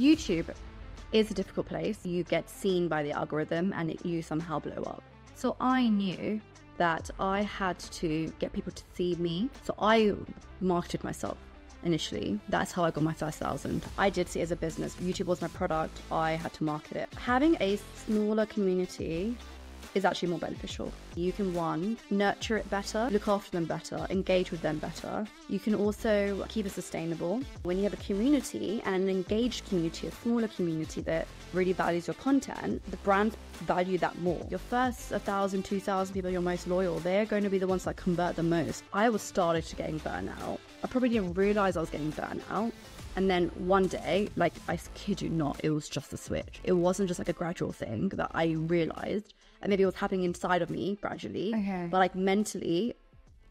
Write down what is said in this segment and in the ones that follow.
YouTube is a difficult place. You get seen by the algorithm and it, you somehow blow up. So I knew that I had to get people to see me. So I marketed myself initially. That's how I got my first thousand. I did see it as a business. YouTube was my product. I had to market it. Having a smaller community is actually more beneficial. You can one, nurture it better, look after them better, engage with them better. You can also keep it sustainable. When you have a community and an engaged community, a smaller community that really values your content, the brands value that more. Your first 1,000, 2,000 people, your most loyal, they're going to be the ones that convert the most. I was started to getting burnout. I probably didn't realize I was getting burnout. And then one day, like I kid you not, it was just a switch. It wasn't just like a gradual thing that I realized maybe it was happening inside of me gradually. Okay. But like mentally,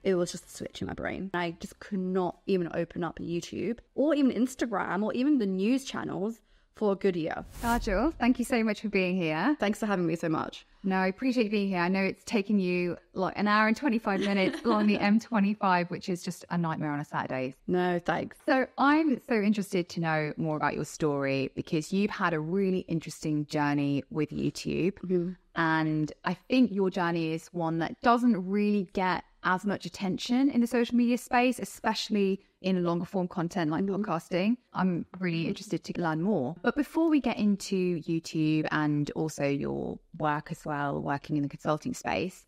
it was just a switch in my brain. I just could not even open up YouTube or even Instagram or even the news channels for a good year. Kajol, thank you so much for being here. Thanks for having me so much. No, I appreciate you being here. I know it's taken you like an hour and 25 minutes along the M25, which is just a nightmare on a Saturday. No, thanks. So I'm so interested to know more about your story because you've had a really interesting journey with YouTube. Mm-hmm. And I think your journey is one that doesn't really get as much attention in the social media space, especially in longer form content like Mm-hmm. podcasting. I'm really interested to learn more. But before we get into YouTube and also your work as well, working in the consulting space,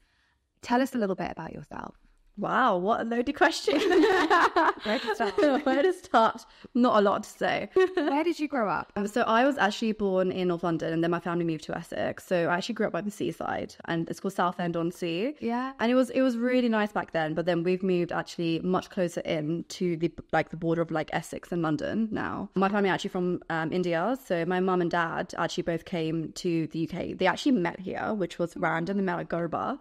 tell us a little bit about yourself. Wow, what a loaded question. Where to start? Where to start? Not a lot to say. Where did you grow up? Um, so I was actually born in North London, and then my family moved to Essex. So I actually grew up by the seaside, and it's called Southend on Sea. Yeah. and it was it was really nice back then. But then we've moved actually much closer in to the like the border of like Essex and London now. My family are actually from um, India, so my mum and dad actually both came to the UK. They actually met here, which was random. They met at Garba.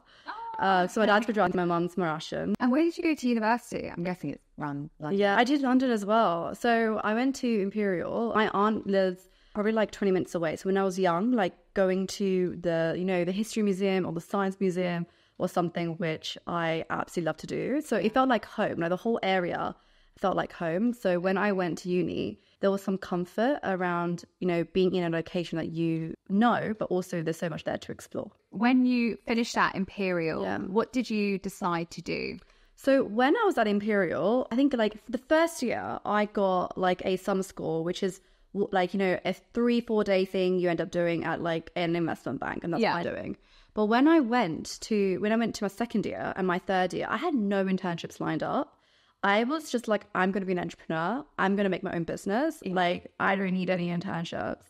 Uh, so my dad's Gujarati, my mum's Mauritian. And where did you go to university? I'm guessing it's around London. Yeah, I did London as well. So I went to Imperial. My aunt lives probably like 20 minutes away. So when I was young, like going to the, you know, the history museum or the science museum was something which I absolutely love to do. So it felt like home. Like the whole area felt like home. So when I went to uni, there was some comfort around, you know, being in a location that you know, but also there's so much there to explore. When you finished at Imperial, Yeah. what did you decide to do? So when I was at Imperial, I think like for the first year, I got like a summer school, which is like you know a three four day thing you end up doing at like an investment bank, and that's Yeah. what I'm doing. But when I went to when I went to my second year and my third year, I had no internships lined up. I was just like, I'm going to be an entrepreneur. I'm going to make my own business. Like, I don't need any internships.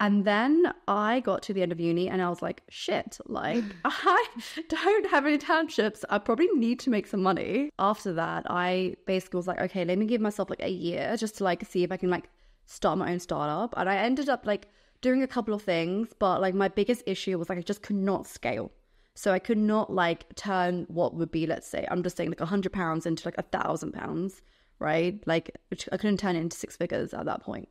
And then I got to the end of uni and I was like, shit, like, I don't have any internships. I probably need to make some money. After that, I basically was like, okay, let me give myself like a year just to like see if I can like start my own startup. And I ended up like doing a couple of things, but like my biggest issue was like I just could not scale. So I could not like turn what would be, let's say, I'm just saying like a hundred pounds into like a thousand pounds, right? Like I couldn't turn it into six figures at that point.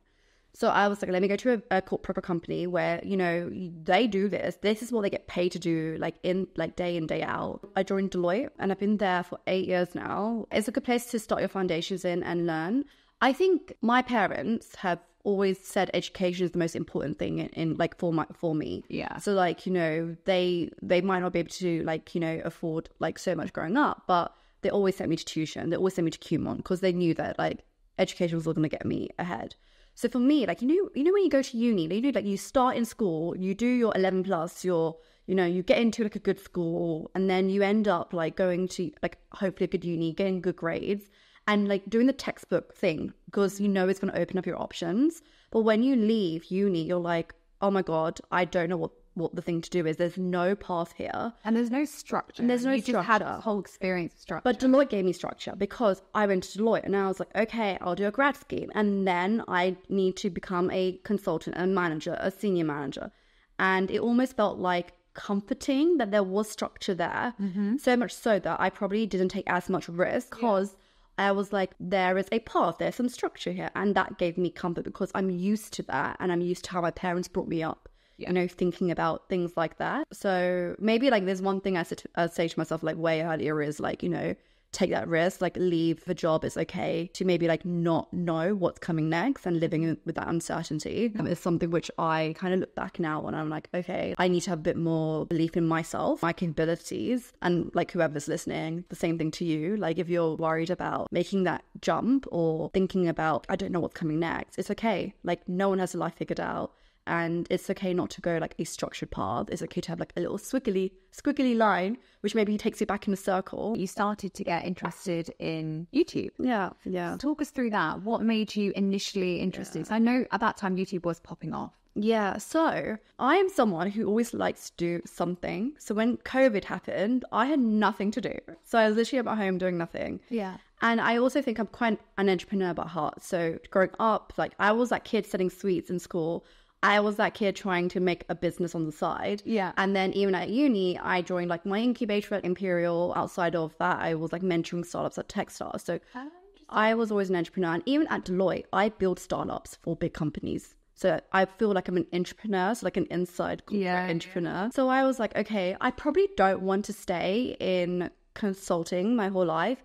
So I was like, let me go to a, a co- proper company where you know they do this. This is what they get paid to do, like in like day in day out. I joined Deloitte, and I've been there for eight years now. It's a good place to start your foundations in and learn. I think my parents have always said education is the most important thing in, in like for my for me. Yeah. So like you know they they might not be able to like you know afford like so much growing up, but they always sent me to tuition. They always sent me to Kumon because they knew that like education was all going to get me ahead. So for me, like you know, you know when you go to uni, you know, like you start in school, you do your eleven plus, your you know, you get into like a good school, and then you end up like going to like hopefully a good uni, getting good grades, and like doing the textbook thing because you know it's going to open up your options. But when you leave uni, you're like, oh my god, I don't know what what the thing to do is. There's no path here. And there's no structure. And there's no you just had structure. this whole experience of structure. But Deloitte gave me structure because I went to Deloitte and I was like, okay, I'll do a grad scheme. And then I need to become a consultant, a manager, a senior manager. And it almost felt like comforting that there was structure there. Mm-hmm. So much so that I probably didn't take as much risk because I was like, there is a path, there's some structure here. And that gave me comfort because I'm used to that and I'm used to how my parents brought me up. You know, thinking about things like that. So maybe like there's one thing I, said to, I say to myself like way earlier is like, you know, take that risk, like leave the job. It's okay to maybe like not know what's coming next and living with that uncertainty. Um, it's something which I kind of look back now and I'm like, okay, I need to have a bit more belief in myself, my capabilities, and like whoever's listening, the same thing to you. Like if you're worried about making that jump or thinking about, I don't know what's coming next, it's okay. Like no one has a life figured out and it's okay not to go like a structured path. It's okay to have like a little squiggly, squiggly line, which maybe takes you back in a circle. You started to get interested in YouTube. Yeah, yeah, Talk us through that. What made you initially interested? So I know at that time YouTube was popping off. yeah. So I am someone who always likes to do something. So when COVID happened, I had nothing to do. So I was literally at my home doing nothing. Yeah. And I also think I'm quite an entrepreneur by heart. So growing up, like I was that kid selling sweets in school. I was that kid trying to make a business on the side. Yeah. And then even at uni, I joined like my incubator at Imperial. Outside of that, I was like mentoring startups at Techstars. So oh, I was always an entrepreneur. And even at Deloitte, I build startups for big companies. So I feel like I'm an entrepreneur, so like an inside yeah. entrepreneur. So I was like, okay, I probably don't want to stay in consulting my whole life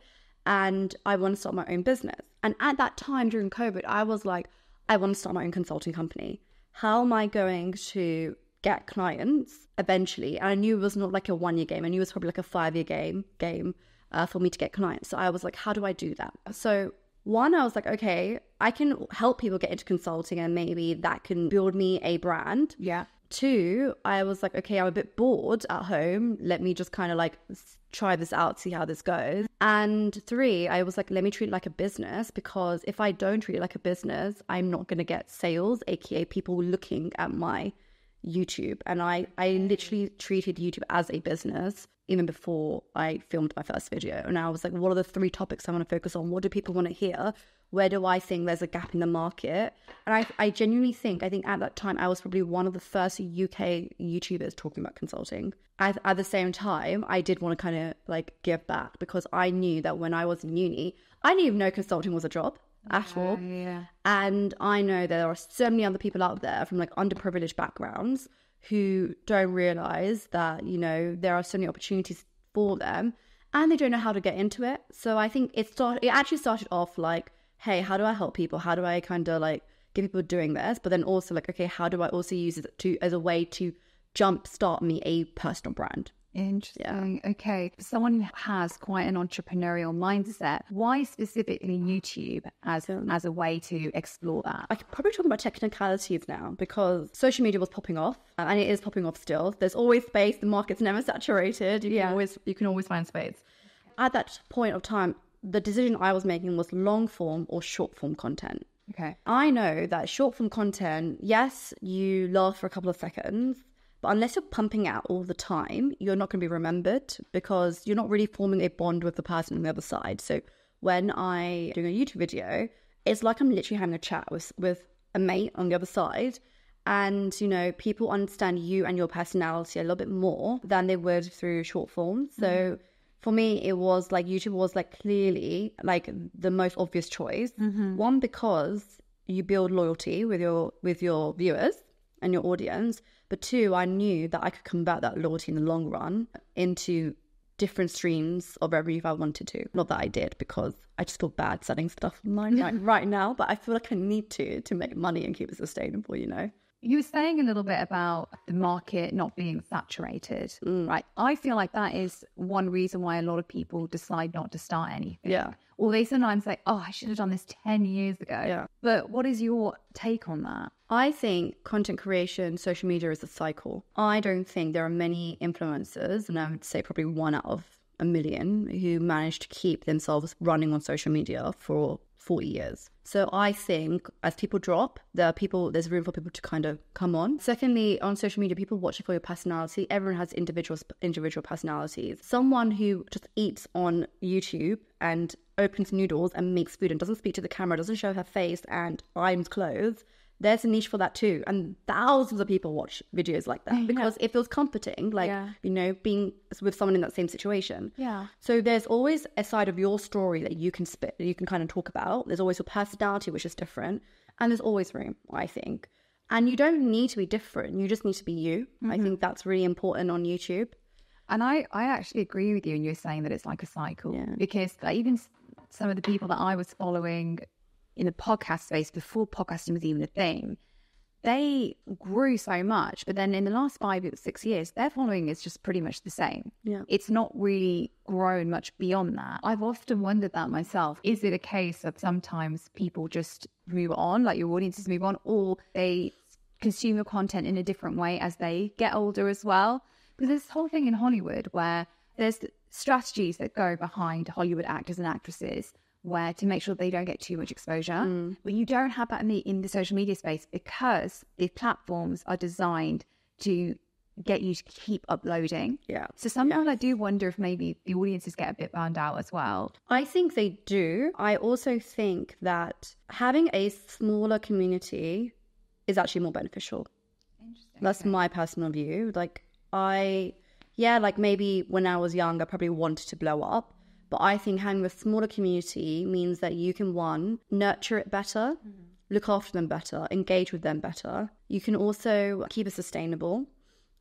and I want to start my own business. And at that time during COVID, I was like, I want to start my own consulting company. How am I going to get clients eventually? And I knew it was not like a one year game. I knew it was probably like a five year game game uh, for me to get clients. So I was like, how do I do that? So one, I was like, okay, I can help people get into consulting and maybe that can build me a brand. Yeah. Two, I was like, okay, I'm a bit bored at home. Let me just kind of like try this out, see how this goes. And three, I was like, let me treat it like a business because if I don't treat it like a business, I'm not going to get sales, aka people looking at my YouTube. And I, I literally treated YouTube as a business even before I filmed my first video. And I was like, what are the three topics I want to focus on? What do people want to hear? Where do I think there's a gap in the market? And I, I genuinely think, I think at that time, I was probably one of the first UK YouTubers talking about consulting. At, at the same time, I did want to kind of like give back because I knew that when I was in uni, I didn't even know consulting was a job at all. Yeah. And I know there are so many other people out there from like underprivileged backgrounds who don't realize that, you know, there are so many opportunities for them and they don't know how to get into it. So I think it started, it actually started off like, hey, how do I help people? How do I kind of like get people doing this? But then also like, okay, how do I also use it to as a way to jumpstart me a personal brand? Interesting. Okay. For someone who has quite an entrepreneurial mindset, why specifically YouTube as as a way to explore that? I could probably talk about technicalities now because social media was popping off uh, and it is popping off still. There's always space. The market's never saturated. You can always you can always find space. At that point of time, the decision I was making was long form or short form content. Okay. I know that short form content, yes, you laugh for a couple of seconds, but unless you're pumping out all the time, you're not going to be remembered because you're not really forming a bond with the person on the other side. So when I doing a YouTube video, it's like I'm literally having a chat with with a mate on the other side. And you know, people understand you and your personality a little bit more than they would through short form. So mm-hmm. for me, it was like YouTube was like clearly like the most obvious choice. Mm-hmm. One because you build loyalty with your with your viewers and your audience, but two, I knew that I could convert that loyalty in the long run into different streams of revenue if I wanted to. Not that I did because I just feel bad selling stuff online right, right now, but I feel like I need to to make money and keep it sustainable. You know. You were saying a little bit about the market not being saturated, mm. right? I feel like that is one reason why a lot of people decide not to start anything. Yeah. Or they sometimes say, oh, I should have done this 10 years ago. Yeah. But what is your take on that? I think content creation, social media is a cycle. I don't think there are many influencers, and I would say probably one out of a million, who manage to keep themselves running on social media for 40 years. So I think as people drop, there are people, there's room for people to kind of come on. Secondly, on social media, people watch it for your personality. Everyone has individual individual personalities. Someone who just eats on YouTube and opens noodles and makes food and doesn't speak to the camera, doesn't show her face and irons clothes, there's a niche for that too. And thousands of people watch videos like that because it feels comforting, like, Yeah. you know, being with someone in that same situation. Yeah. So there's always a side of your story that you can spit, you can kind of talk about. There's always your personality, which is different. And there's always room, I think. And you don't need to be different. You just need to be you. I mm-hmm. think that's really important on YouTube. And I, I actually agree with you. And you're saying that it's like a cycle Yeah. because like, even some of the people that I was following in the podcast space before podcasting was even a thing, they grew so much. But then in the last five or six years, their following is just pretty much the same. Yeah. It's not really grown much beyond that. I've often wondered that myself. Is it a case of sometimes people just move on, like your audiences move on, or they consume your content in a different way as they get older as well? Because there's this whole thing in Hollywood where there's strategies that go behind Hollywood actors and actresses where to make sure they don't get too much exposure. Mm. But you don't have that in the in the social media space because the platforms are designed to get you to keep uploading. Yeah. So sometimes I do wonder if maybe the audiences get a bit burned out as well. I think they do. I also think that having a smaller community is actually more beneficial. Interesting. That's my personal view. Like, I, yeah, like maybe when I was young, I probably wanted to blow up. But I think having a smaller community means that you can, one, nurture it better, mm-hmm. look after them better, engage with them better. You can also keep it sustainable.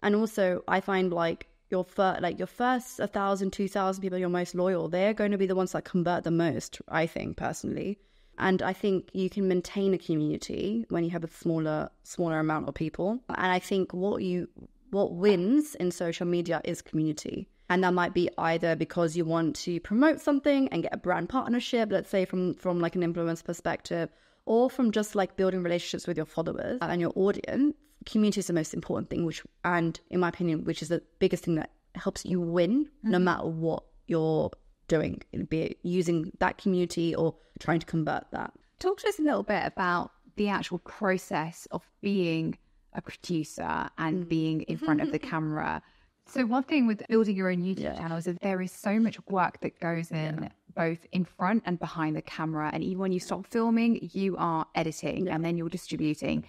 And also, I find like your first, like your first a thousand, two thousand people, your most loyal, they're going to be the ones that convert the most. I think personally, and I think you can maintain a community when you have a smaller, smaller amount of people. And I think what you, what wins in social media is community. And that might be either because you want to promote something and get a brand partnership, let's say from from like an influence perspective, or from just like building relationships with your followers and your audience community is the most important thing which and in my opinion which is the biggest thing that helps you win no mm-hmm. matter what you're doing be it using that community or trying to convert that. Talk to us a little bit about the actual process of being a producer and being in front of the mm-hmm. camera. So one thing with building your own YouTube channel is that there is so much work that goes in both in front and behind the camera. And even when you stop filming, you are editing and then you're distributing.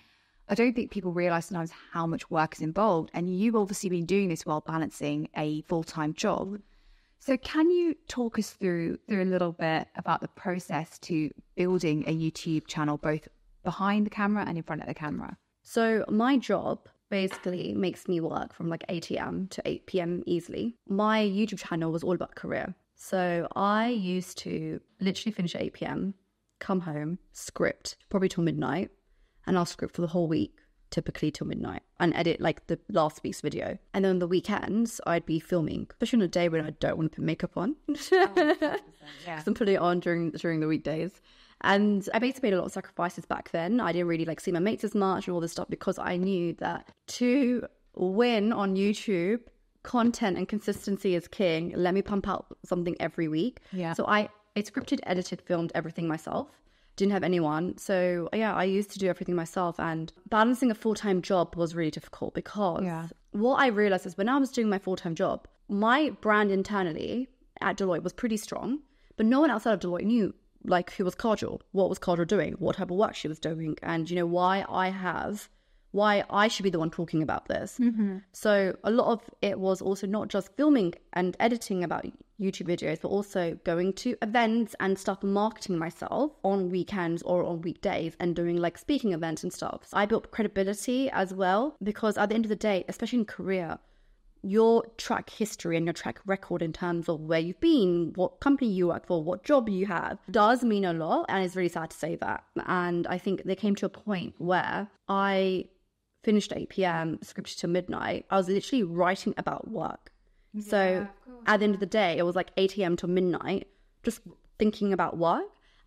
I don't think people realize sometimes how much work is involved. And you've obviously been doing this while balancing a full time job. So can you talk us through through a little bit about the process to building a YouTube channel, both behind the camera and in front of the camera? So my job basically makes me work from like 8 a.m. to 8 p.m. easily. My YouTube channel was all about career. So I used to literally finish at 8 p.m., come home, script probably till midnight, and I'll script for the whole week, typically till midnight, and edit like the last week's video. And then on the weekends, I'd be filming, especially on a day when I don't want to put makeup on. Because I'm putting it on during during the weekdays. And I basically made a lot of sacrifices back then. I didn't really like see my mates as much and all this stuff because I knew that to win on YouTube, content and consistency is king. Let me pump out something every week. Yeah. So I, I scripted, edited, filmed everything myself. Didn't have anyone. So yeah, I used to do everything myself and balancing a full-time job was really difficult because Yeah. what I realized is when I was doing my full-time job, my brand internally at Deloitte was pretty strong, but no one outside of Deloitte knew like who was Kajol, what was Kajol doing, what type of work she was doing, and you know why I have, why I should be the one talking about this. Mm-hmm. So a lot of it was also not just filming and editing about YouTube videos, but also going to events and stuff, marketing myself on weekends or on weekdays and doing like speaking events and stuff. So I built credibility as well because at the end of the day, especially in Korea, your track history and your track record in terms of where you've been, what company you work for, what job you have does mean a lot. And it's really sad to say that. And I think they came to a point where I finished 8 p.m., scripted till midnight. I was literally writing about work. so at the end of the day, it was like 8 a.m. till midnight, just thinking about work.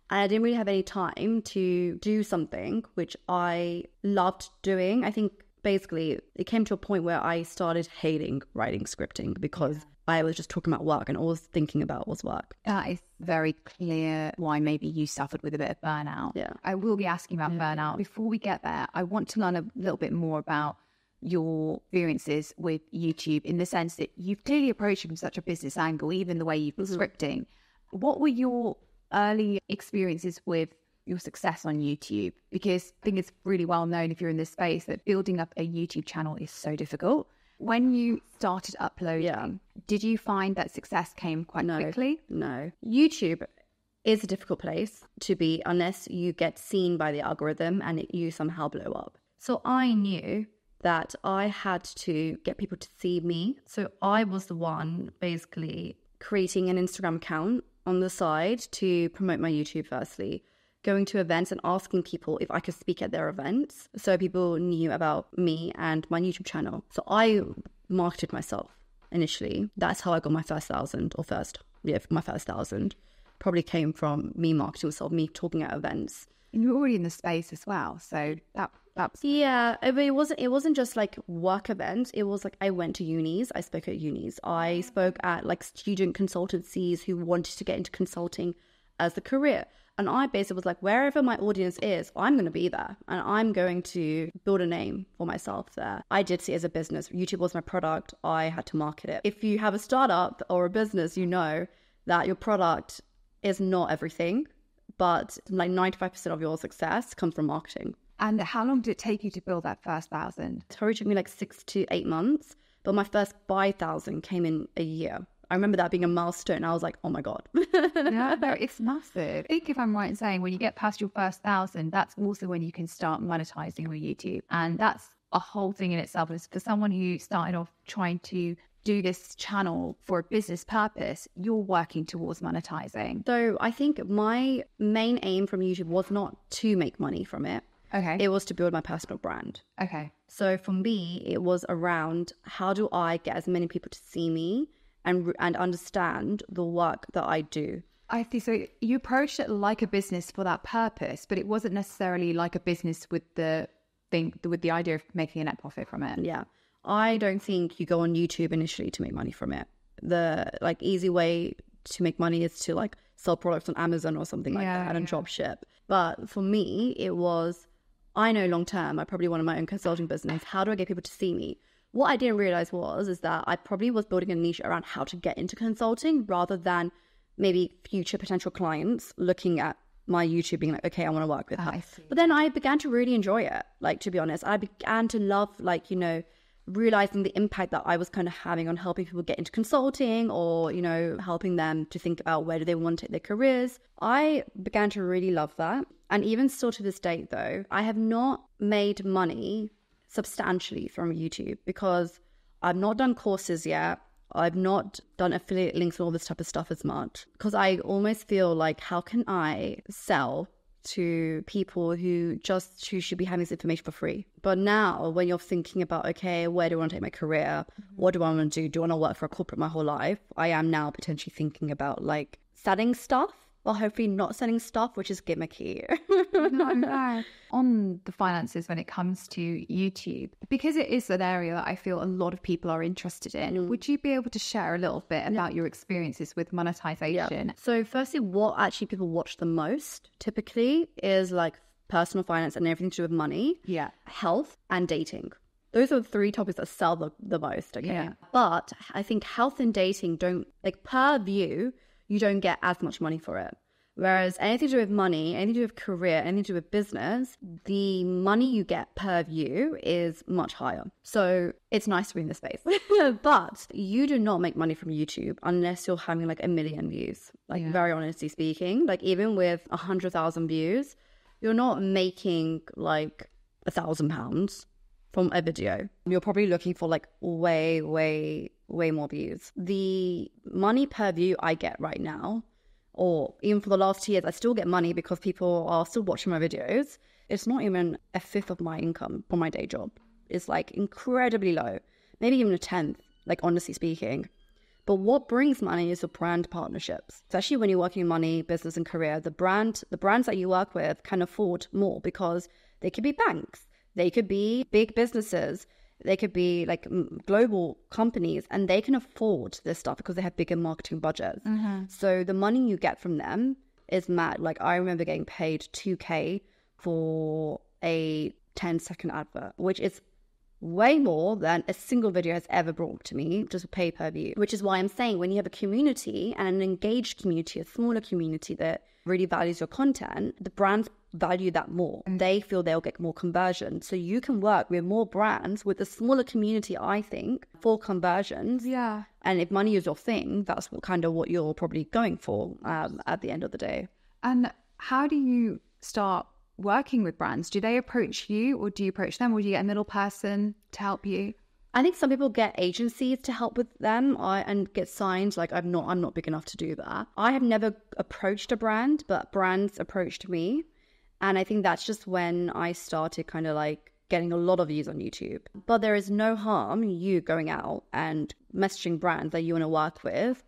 And I didn't really have any time to do something which I loved doing. I think basically it came to a point where I started hating writing scripting because I was just talking about work and all I was thinking about was work. That is very clear why maybe you suffered with a bit of burnout. Yeah. I will be asking about burnout. Before we get there, I want to learn a little bit more about your experiences with YouTube in the sense that you've clearly approached it from such a business angle, even the way you've been mm-hmm. scripting. What were your early experiences with your success on YouTube? Because I think it's really well known if you're in this space that building up a YouTube channel is so difficult. When you started uploading, Yeah. did you find that success came quite No. quickly? No. YouTube is a difficult place to be unless you get seen by the algorithm and it, you somehow blow up. So I knew that I had to get people to see me. So I was the one basically creating an Instagram account on the side to promote my YouTube firstly, going to events and asking people if I could speak at their events. So people knew about me and my YouTube channel. So I marketed myself initially. That's how I got my first thousand or first, yeah, my first thousand. Probably came from me marketing myself, me talking at events. And you were already in the space as well. So that that's Yeah, but it wasn't. It wasn't just like work events. It was like I went to unis. I spoke at unis. I mm. spoke at like student consultancies who wanted to get into consulting as a career. And I basically was like, wherever my audience is, I'm going to be there and I'm going to build a name for myself there. I did see it as a business. YouTube was my product. I had to market it. If you have a startup or a business, you know that your product is not everything, but like 95% of your success comes from marketing. And how long did it take you to build that first thousand? It probably took me like six to eight months, but my first buy thousand came in a year. I remember that being a milestone. I was like, oh my God. yeah, no, it's massive. I think if I'm right in saying when you get past your first thousand, that's also when you can start monetizing your YouTube. And that's a whole thing in itself. And for someone who started off trying to do this channel for a business purpose, you're working towards monetizing. So I think my main aim from YouTube was not to make money from it. Okay. It was to build my personal brand. okay. So for me, it was around how do I get as many people to see me and and understand the work that I do. I see. so. You approached it like a business for that purpose, but it wasn't necessarily like a business with the thing with the idea of making a net profit from it. Yeah. I don't think you go on YouTube initially to make money from it. The like easy way to make money is to like sell products on Amazon or something like Yeah, that and yeah. drop ship. But for me, it was I know long term I probably wanted my own consulting business. How do I get people to see me? What I didn't realize was is that I probably was building a niche around how to get into consulting rather than maybe future potential clients looking at my YouTube being like, okay, I want to work with her. Ah, see. But then I began to really enjoy it. Like to be honest, I began to love like, you know, realizing the impact that I was kind of having on helping people get into consulting or, you know, helping them to think about where do they want to take their careers. I began to really love that. And even still to this date though, I have not made money substantially from YouTube because I've not done courses yet. I've not done affiliate links and all this type of stuff as much because I almost feel like how can I sell to people who just who should be having this information for free. But now when you're thinking about okay, where do I want to take my career? Mm-hmm. What do I want to do? Do I want to work for a corporate my whole life? I am now potentially thinking about like selling stuff. Well, hopefully not selling stuff, which is gimmicky. no, no. On the finances when it comes to YouTube, because it is an area that I feel a lot of people are interested in, mm. would you be able to share a little bit about your experiences with monetization? So, firstly, what actually people watch the most typically is like personal finance and everything to do with money, Yeah. health, and dating. Those are the three topics that sell the, the most. Okay. Yeah. But I think health and dating don't, like, per view, you don't get as much money for it. Whereas anything to do with money, anything to do with career, anything to do with business, the money you get per view is much higher. So it's nice to be in this space. but you do not make money from YouTube unless you're having like a million views. Like Yeah. very honestly speaking, like even with a hundred thousand views, you're not making like a thousand pounds from a video. You're probably looking for like way, way, way more views. The money per view I get right now, or even for the last two years, I still get money because people are still watching my videos. It's not even a fifth of my income from my day job. It's like incredibly low, maybe even a tenth, like honestly speaking. But what brings money is the brand partnerships. Especially when you're working in money, business, and career, the brand, the brands that you work with can afford more because they could be banks, they could be big businesses, they could be like global companies, and they can afford this stuff because they have bigger marketing budgets. Mm-hmm. So the money you get from them is mad. Like I remember getting paid 2k for a 10 second advert, which is way more than a single video has ever brought to me, just pay per view. Which is why I'm saying when you have a community and an engaged community, a smaller community that really values your content, the brands value that more. and They feel they'll get more conversion. So you can work with more brands with a smaller community, I think, for conversions. Yeah. And if money is your thing, that's what kind of what you're probably going for um, at the end of the day. And how do you start working with brands? Do they approach you or do you approach them or do you get a middle person to help you? I think some people get agencies to help with them I, and get signed. Like I'm not, I'm not big enough to do that. I have never approached a brand, but brands approached me, and I think that's just when I started kind of like getting a lot of views on YouTube. But there is no harm you going out and messaging brands that you want to work with.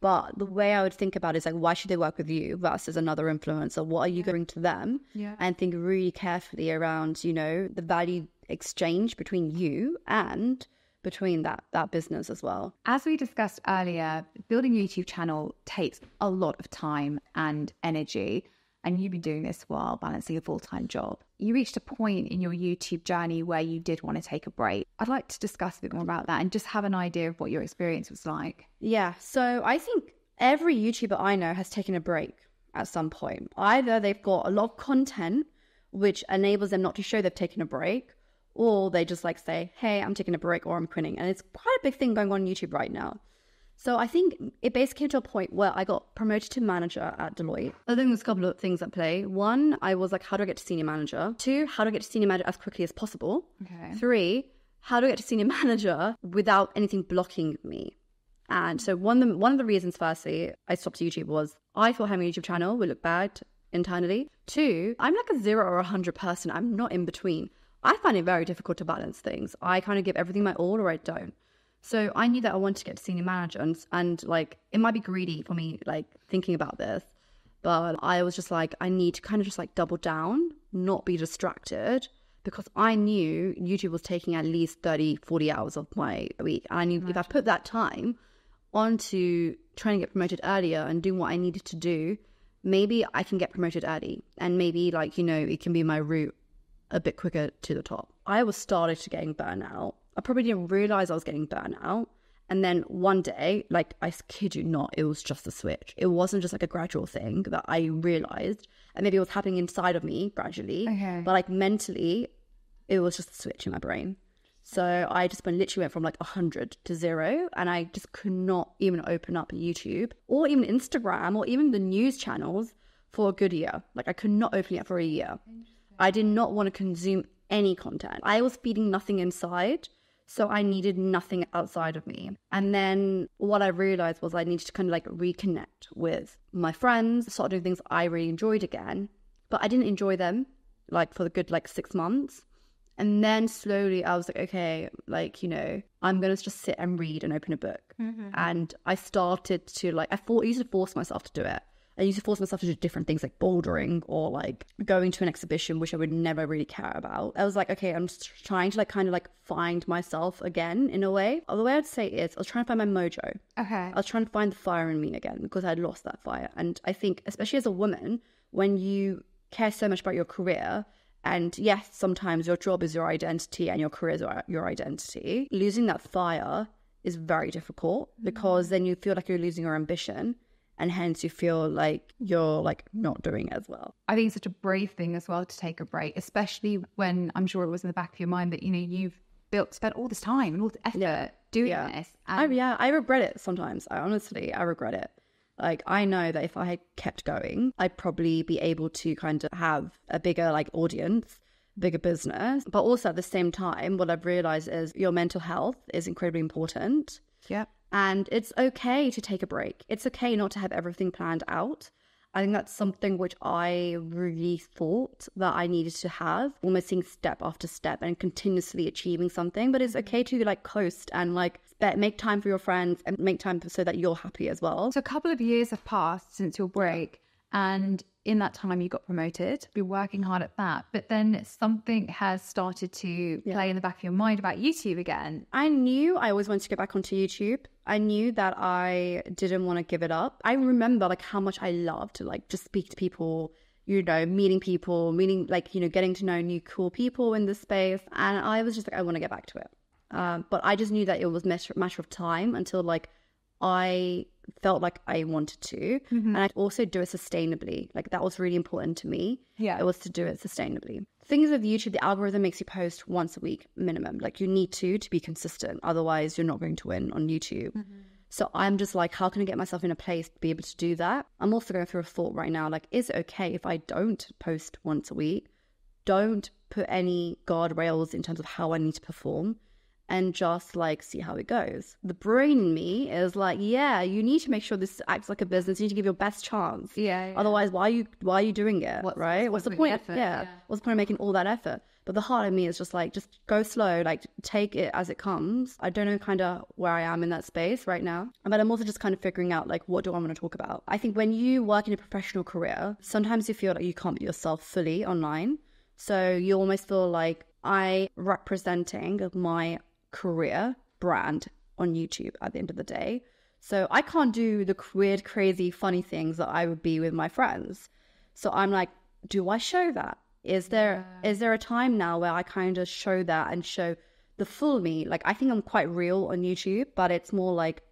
But the way I would think about it is like, why should they work with you versus another influencer? What are you going to them? Yeah. And think really carefully around, you know, the value exchange between you and between that that business as well. As we discussed earlier, building a YouTube channel takes a lot of time and energy. And you've been doing this while balancing a full time job. You reached a point in your YouTube journey where you did want to take a break. I'd like to discuss a bit more about that and just have an idea of what your experience was like. Yeah. So I think every YouTuber I know has taken a break at some point. Either they've got a lot of content which enables them not to show they've taken a break, or they just like say, hey, I'm taking a break or I'm quitting. And it's quite a big thing going on, on YouTube right now. So I think it basically came to a point where I got promoted to manager at Deloitte. I think there's a couple of things at play. One, I was like, how do I get to senior manager? Two, how do I get to senior manager as quickly as possible? Okay. Three, how do I get to senior manager without anything blocking me? And so one of the, one of the reasons, firstly, I stopped YouTube was I thought having a YouTube channel would look bad internally. Two, I'm like a zero or a hundred person. I'm not in between. I find it very difficult to balance things. I kind of give everything my all or I don't. So I knew that I wanted to get to senior manager and, and like it might be greedy for me like thinking about this, but I was just like I need to kind of just like double down, not be distracted because I knew YouTube was taking at least 30, 40 hours of my week. And I knew if I put that time onto trying to get promoted earlier and doing what I needed to do, maybe I can get promoted early and maybe like, you know, it can be my route a bit quicker to the top. I was started to getting burnout. I probably didn't realize I was getting burnout. And then one day, like I kid you not, it was just a switch. It wasn't just like a gradual thing that I realized. And maybe it was happening inside of me gradually. Okay. But like mentally, it was just a switch in my brain. So I just went literally went from like 100 to zero. And I just could not even open up YouTube or even Instagram or even the news channels for a good year. Like I could not open it for a year. I did not want to consume any content. I was feeding nothing inside. So I needed nothing outside of me. And then what I realized was I needed to kind of like reconnect with my friends, start doing things I really enjoyed again. But I didn't enjoy them like for the good like six months. And then slowly I was like, okay, like, you know, I'm going to just sit and read and open a book. Mm-hmm. And I started to like, I, for- I used to force myself to do it. I used to force myself to do different things like bouldering or like going to an exhibition, which I would never really care about. I was like, okay, I'm just trying to like kind of like find myself again in a way. The way I'd say it is I was trying to find my mojo. Okay. I was trying to find the fire in me again because I'd lost that fire. And I think, especially as a woman, when you care so much about your career, and yes, sometimes your job is your identity and your career is your- your identity, losing that fire is very difficult because mm-hmm. then you feel like you're losing your ambition and hence you feel like you're like not doing as well. I think it's such a brave thing as well to take a break, especially when I'm sure it was in the back of your mind that, you know, you've built, spent all this time and all this effort Yeah. doing Yeah. this. I, yeah, I regret it sometimes. I honestly, I regret it. Like, I know that if I had kept going, I'd probably be able to kind of have a bigger like audience, bigger business. But also at the same time, what I've realized is your mental health is incredibly important. yeah. And it's okay to take a break. It's okay not to have everything planned out. I think that's something which I really thought that I needed to have, almost seeing step after step and continuously achieving something. But it's mm. okay to like coast and like make time for your friends and make time so that you're happy as well. So a couple of years have passed since your break, and in that time you got promoted. Been working hard at that, but then something has started to play in the back of your mind about YouTube again. I knew I always wanted to get back onto YouTube. I knew that I didn't want to give it up. I remember like how much I loved to like just speak to people, you know, meeting people, meeting like, you know, getting to know new cool people in the space. And I was just like, I want to get back to it. Um, but I just knew that it was matter matter of time until like I felt like I wanted to. Mm-hmm. And I'd also do it sustainably. Like that was really important to me. Yeah. It was to do it sustainably. Things with YouTube, the algorithm makes you post once a week minimum. Like you need to to be consistent. Otherwise, you're not going to win on YouTube. Mm-hmm. So I'm just like, how can I get myself in a place to be able to do that? I'm also going through a thought right now. Like, is it okay if I don't post once a week? don't put any guardrails in terms of how I need to perform and just like see how it goes. The brain in me is like, yeah, you need to make sure this acts like a business. You need to give your best chance. Yeah, yeah. Otherwise, why are you why are you doing it? What's- right? what's What's, the point? effort? Yeah. Yeah. What's the point of making all that effort? But the heart in me is just like, just go slow, like take it as it comes. I don't know kind of where I am in that space right now. But I'm also just kind of figuring out like, what do I want to talk about? I think when you work in a professional career, sometimes you feel like you can't be yourself fully online. So you almost feel like I representing my career brand on YouTube at the end of the day. So I can't do the weird, crazy, funny things that I would be with my friends. So I'm like, do I show that? Is there is there a time now where I kind of show that and show the full me? Like I think I'm quite real on YouTube, but it's more like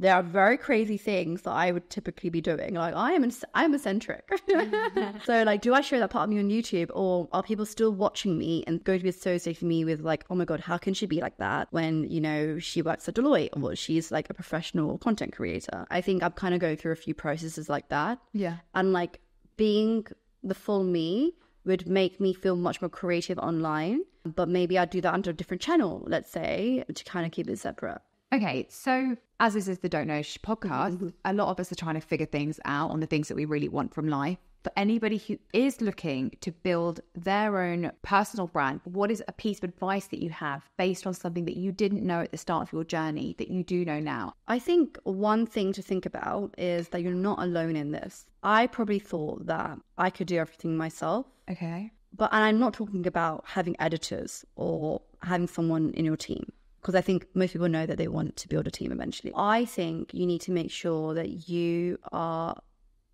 there are very crazy things that I would typically be doing. Like I am, I'm eccentric. Mm-hmm. so like, do I show that part of me on YouTube, or are people still watching me and going to be associating me with like, oh my god, how can she be like that when you know she works at Deloitte or she's like a professional content creator? I think I'm kind of going through a few processes like that, Yeah. and like being the full me would make me feel much more creative online. But maybe I'd do that under a different channel, let's say, to kind of keep it separate. Okay, so as this is the Don't Know Sh podcast, mm-hmm. a lot of us are trying to figure things out on the things that we really want from life. For anybody who is looking to build their own personal brand, what is a piece of advice that you have based on something that you didn't know at the start of your journey that you do know now? I think one thing to think about is that you're not alone in this. I probably thought that I could do everything myself, Okay. but and I'm not talking about having editors or having someone in your team because I think most people know that they want to build a team eventually. I think you need to make sure that you are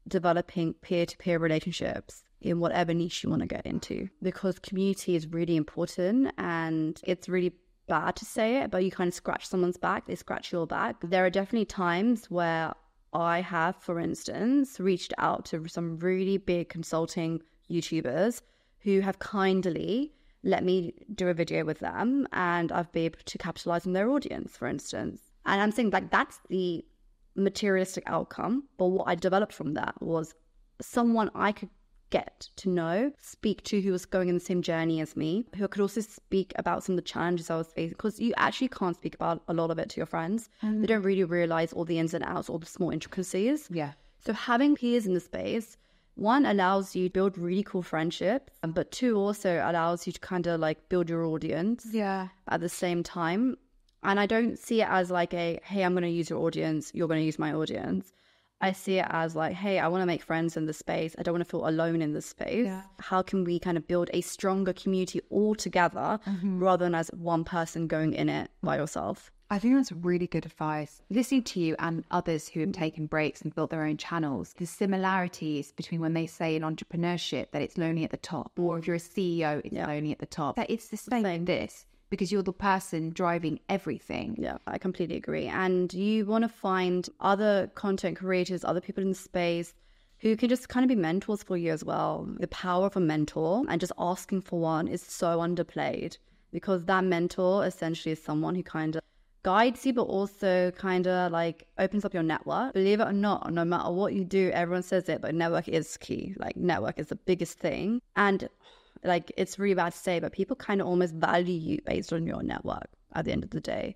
developing peer-to-peer relationships in whatever niche you want to get into because community is really important and it's really bad to say it but you kind of scratch someone's back they scratch your back there are definitely times where i have for instance reached out to some really big consulting youtubers who have kindly let me do a video with them and I've been able to capitalize on their audience, for instance. And I'm saying like that's the materialistic outcome. But what I developed from that was someone I could get to know, speak to who was going in the same journey as me, who could also speak about some of the challenges I was facing. Because you actually can't speak about a lot of it to your friends. Mm. They don't really realize all the ins and outs, all the small intricacies. Yeah. So having peers in the space, one allows you to build really cool friendships, um, but two also allows you to kind of like build your audience Yeah. at the same time. And I don't see it as like a hey, I'm going to use your audience, you're going to use my audience. I see it as like, hey, I want to make friends in the space. I don't want to feel alone in the space. Yeah. How can we kind of build a stronger community all together rather than as one person going in it by yourself? I think that's really good advice. Listening to you and others who have taken breaks and built their own channels, the similarities between when they say in entrepreneurship that it's lonely at the top, or if you're a CEO, it's Yeah. lonely at the top, that it's the same in this because you're the person driving everything. Yeah, I completely agree. And you want to find other content creators, other people in the space who can just kind of be mentors for you as well. The power of a mentor and just asking for one is so underplayed because that mentor essentially is someone who kind of guides you, but also kind of like opens up your network. Believe it or not, no matter what you do, everyone says it, but network is key. Like, network is the biggest thing. And like, it's really bad to say, but people kind of almost value you based on your network at the end of the day.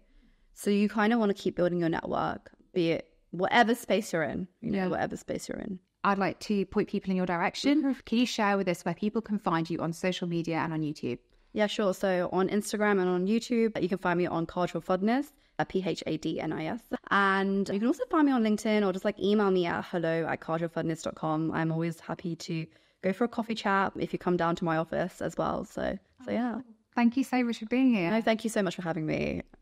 So you kind of want to keep building your network, be it whatever space you're in, you know, Yeah. whatever space you're in. I'd like to point people in your direction. Mm-hmm. Can you share with us where people can find you on social media and on YouTube? Yeah, sure. So on Instagram and on YouTube, you can find me on Kajol Phadnis, uh, P H A D N I S. And you can also find me on LinkedIn or just like email me at hello at kajolphadnis.com. I'm always happy to go for a coffee chat if you come down to my office as well. So, so oh, yeah. Thank you so much for being here. No, thank you so much for having me.